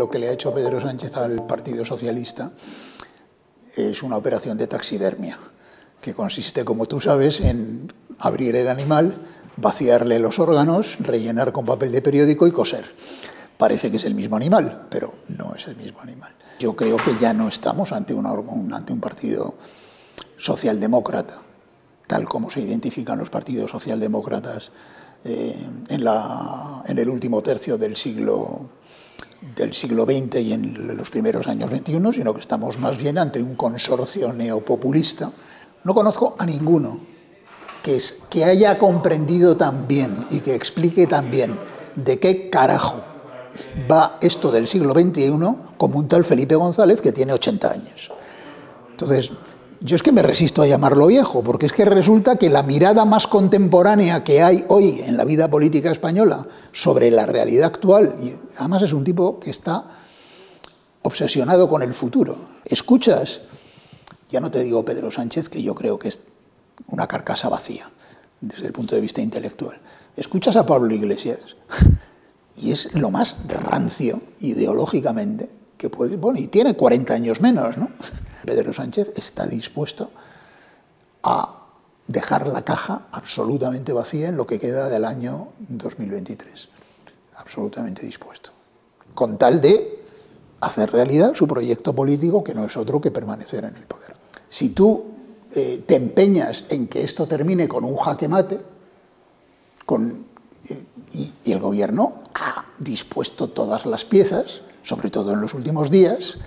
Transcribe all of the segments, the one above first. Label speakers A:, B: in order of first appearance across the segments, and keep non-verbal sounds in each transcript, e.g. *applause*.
A: Lo que le ha hecho Pedro Sánchez al Partido Socialista es una operación de taxidermia, que consiste, como tú sabes, en abrir el animal, vaciarle los órganos, rellenar con papel de periódico y coser. Parece que es el mismo animal, pero no es el mismo animal. Yo creo que ya no estamos ante, ante un partido socialdemócrata, tal como se identifican los partidos socialdemócratas eh, en, la, en, el último tercio del siglo, del siglo XX y en los primeros años XXI, sino que estamos más bien ante un consorcio neopopulista. No conozco a ninguno que, es, que haya comprendido tan bien y que explique tan bien de qué carajo va esto del siglo XXI como un tal Felipe González que tiene 80 años. Entonces, yo es que me resisto a llamarlo viejo, porque es que resulta que la mirada más contemporánea que hay hoy en la vida política española sobre la realidad actual, y además es un tipo que está obsesionado con el futuro. Escuchas, ya no te digo Pedro Sánchez, que yo creo que es una carcasa vacía desde el punto de vista intelectual. Escuchas a Pablo Iglesias *laughs* y es lo más rancio ideológicamente que puede... Bueno, y tiene 40 años menos, ¿no? Pedro Sánchez está dispuesto a dejar la caja absolutamente vacía en lo que queda del año 2023. Absolutamente dispuesto. Con tal de hacer realidad su proyecto político, que no es otro que permanecer en el poder. Si tú eh, te empeñas en que esto termine con un jaque mate, con, eh, y, y el gobierno ha dispuesto todas las piezas, sobre todo en los últimos días,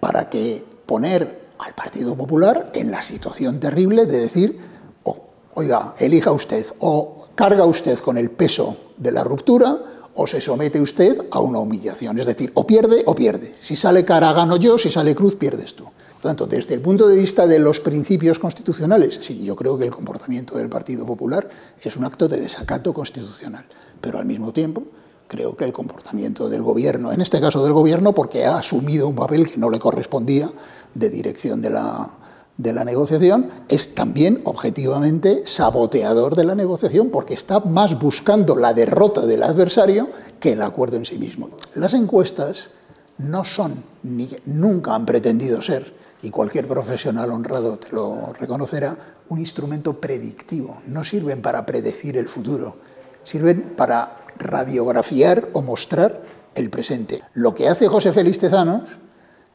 A: para que poner al Partido Popular en la situación terrible de decir, oh, oiga, elija usted, o carga usted con el peso de la ruptura, o se somete usted a una humillación. Es decir, o pierde o pierde. Si sale cara, gano yo, si sale cruz, pierdes tú. Por tanto, desde el punto de vista de los principios constitucionales, sí, yo creo que el comportamiento del Partido Popular es un acto de desacato constitucional, pero al mismo tiempo creo que el comportamiento del gobierno, en este caso del gobierno, porque ha asumido un papel que no le correspondía de dirección de la, de la negociación, es también objetivamente saboteador de la negociación porque está más buscando la derrota del adversario que el acuerdo en sí mismo. Las encuestas no son, ni nunca han pretendido ser, y cualquier profesional honrado te lo reconocerá, un instrumento predictivo. No sirven para predecir el futuro, sirven para radiografiar o mostrar el presente. Lo que hace José Félix Tezanos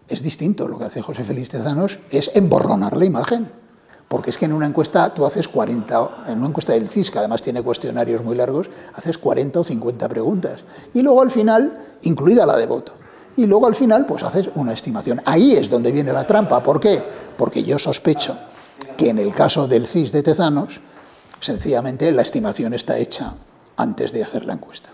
A: es distinto. Lo que hace José Félix Tezanos es emborronar la imagen. Porque es que en una encuesta tú haces 40, en una encuesta del CIS, que además tiene cuestionarios muy largos, haces 40 o 50 preguntas. Y luego al final, incluida la de voto. Y luego al final, pues haces una estimación. Ahí es donde viene la trampa. ¿Por qué? Porque yo sospecho que en el caso del CIS de Tezanos, sencillamente la estimación está hecha antes de hacer la encuesta.